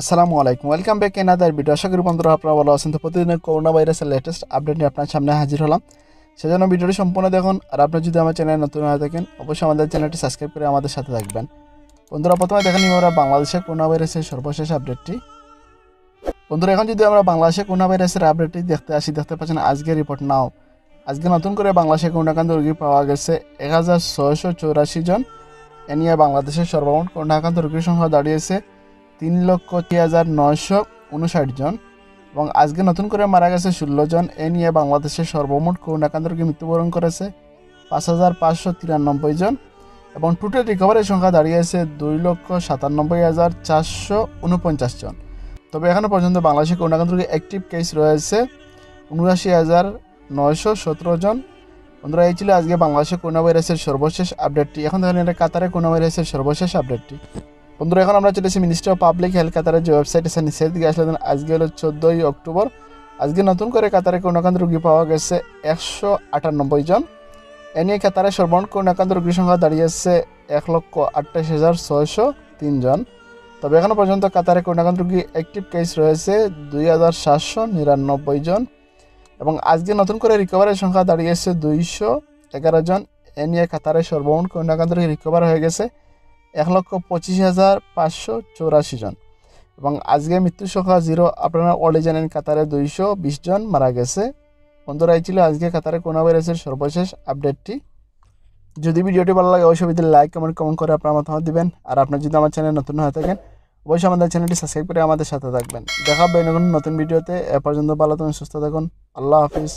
আসসালামু আলাইকুম। Welcome back another video আশা করি বন্ধুরা আপনারা ভালো আছেন। তো প্রতিদিনের করোনা ভাইরাসের লেটেস্ট আপডেট নিয়ে আপনার সামনে হাজির হলাম। সেজন্য ভিডিওটি সম্পূর্ণ দেখুন। আর আপনি যদি আমার চ্যানেলে নতুন হয়ে থাকেন, অবশ্যই আমাদের চ্যানেলটি সাবস্ক্রাইব করে আমাদের সাথে থাকবেন। বন্ধুরা, প্রথমে দেখেন আমরা বাংলাদেশের করোনা ভাইরাসের সর্বশেষ আপডেটটি বন্ধুরা, এখন যদি আমরা বাংলাদেশে করোনা ভাইরাসের আপডেটটি দেখতে আসি, দেখতে পাচ্ছেন আজকের রিপোর্ট নাও আজকে নতুন করে বাংলাদেশে করোনাকান্ত রোগী পাওয়া গেছে এক হাজার ছয়শো চৌরাশি জন। এ নিয়ে বাংলাদেশের সর্বমোট করোনাকান্ত রোগীর সংখ্যা দাঁড়িয়েছে তিন লক্ষ তিন হাজার নয়শো উনষাট জন এবং আজকে নতুন করে মারা গেছে ষোলো জন। এ নিয়ে বাংলাদেশের সর্বমোট করোনাকান্ত রোগী মৃত্যুবরণ করেছে পাঁচ হাজার পাঁচশো তিরানব্বই জন এবং টোটাল রিকভারির সংখ্যা দাঁড়িয়েছে দুই লক্ষ সাতানব্বই হাজার চারশো উনপঞ্চাশ জন। তবে এখনও পর্যন্ত বাংলাদেশে করোনাকান্ত রোগী অ্যাক্টিভ কেস রয়েছে উনআশি হাজার নয়শো সতেরো জন। বন্ধুরা, এই ছিল আজকে বাংলাদেশে করোনা ভাইরাসের সর্বশেষ আপডেটটি এখন দেখেন এটা কাতারে করোনা ভাইরাসের সর্বশেষ আপডেটটি বন্ধুরা, এখন আমরা চলেছি মিনিস্ট্রি অফ পাবলিক হেলথ কাতারের যে ওয়েবসাইট আছে নিচের দিকে আসলে আজকে হলো চোদ্দোই অক্টোবর। আজকে নতুন করে কাতারে করোনাকান্ত রোগী পাওয়া গেছে একশো আটানব্বই জন। এ নিয়ে কাতারে সর্বমোট করোনাকান্ত রোগীর সংখ্যা দাঁড়িয়েছে এক লক্ষ আটাইশ হাজার ছয়শো তিনজন তবে এখনও পর্যন্ত কাতারে করোনাকান্ত রোগী অ্যাক্টিভ কেস রয়েছে দুই হাজার সাতশো নিরানব্বই জন। এবং আজকে নতুন করে রিকভারের সংখ্যা দাঁড়িয়েছে দুইশো এগারো জন। এ নিয়ে কাতারে সর্বমোট করোনাকান্ত রোগী রিকভার হয়ে গেছে এক লক্ষ পঁচিশ হাজার পাঁচশো চৌরাশি জন। এবং আজকে মৃত্যুর সংখ্যা জিরো, আপনারা অলরেডি জানেন কাতারে দুইশো বিশ জন মারা গেছে। বন্ধুরা, এই ছিল আজকে কাতারে করোনা ভাইরাসের সর্বশেষ আপডেটটি যদি ভিডিওটি ভালো লাগে, অবশ্যই ভিডিও লাইক কমেন্ট কমেন্ট করে আপনার মতামত দিবেন। আর আপনার যদি আমার চ্যানেল নতুন হয়ে থাকেন, অবশ্যই আমাদের চ্যানেলটি সাবস্ক্রাইব করে আমাদের সাথে থাকবেন। দেখা হবে নতুন ভিডিওতে, এ পর্যন্ত ভালো থাকুন, সুস্থ থাকুন। আল্লাহ হাফিজ।